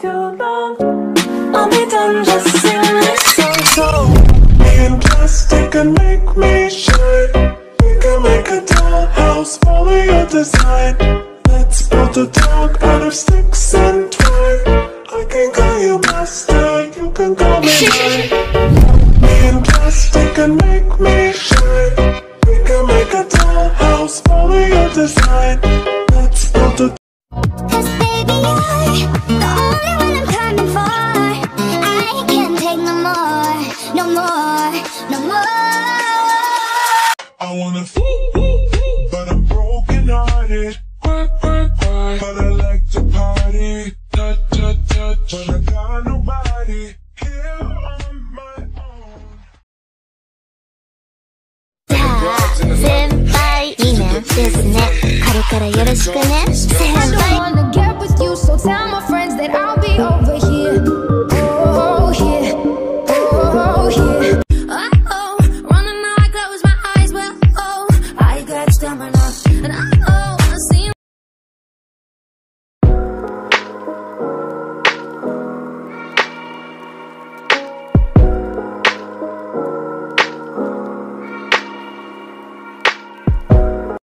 too long. I'll be done just singing this song. So, me and plastic can make me shine. We can make a dollhouse, follow your design. Let's build a dog out of sticks and twine. I can call you master, you can call me mine. Me and plastic can make me shine. We can make a dollhouse, follow your design. I wanna fool, but I'm broken hearted. Cry, cry, cry. But I like to party, touch, touch, touch. But I got nobody here on my own. I don't wanna get with you, so tell my friends that I stamina And I